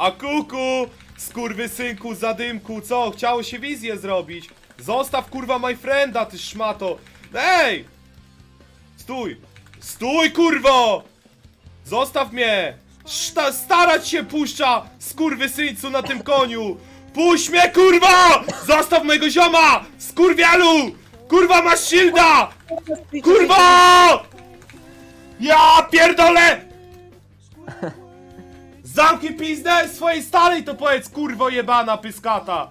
A kuku, skurwysynku, zadymku, co? Chciało się wizję zrobić. Zostaw kurwa my frienda, ty szmato. Ej! Stój! Stój kurwo! Zostaw mnie! Szta, starać się puszcza, skurwysyńcu na tym koniu! Puść mnie kurwa! Zostaw mojego zioma! Skurwialu! Kurwa masz shielda! Kurwa! Ja pierdolę! Zamknij pizdę swojej starej to powiedz kurwo jebana pyskata!